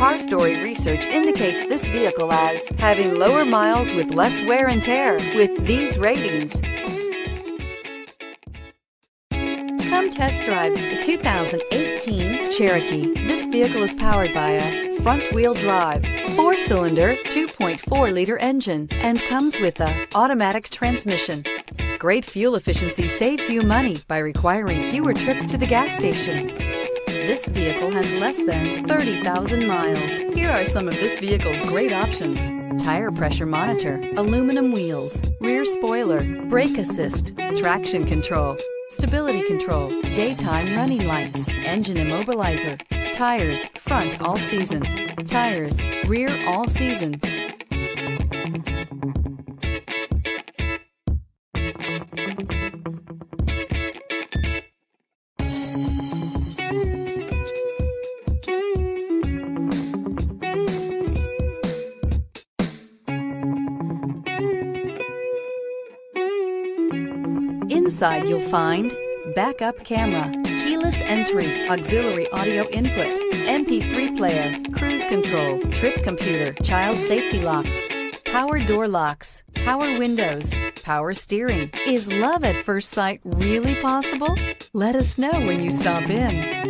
Story research indicates this vehicle as having lower miles with less wear and tear with these ratings. Come test drive the 2018 Cherokee. This vehicle is powered by a front-wheel drive, four-cylinder, 2.4-liter engine, and comes with a automatic transmission. Great fuel efficiency saves you money by requiring fewer trips to the gas station. This vehicle has less than 30,000 miles. Here are some of this vehicle's great options. Tire pressure monitor, aluminum wheels, rear spoiler, brake assist, traction control, stability control, daytime running lights, engine immobilizer, tires, front all season, tires, rear all season, Inside you'll find backup camera, keyless entry, auxiliary audio input, MP3 player, cruise control, trip computer, child safety locks, power door locks, power windows, power steering. Is love at first sight really possible? Let us know when you stop in.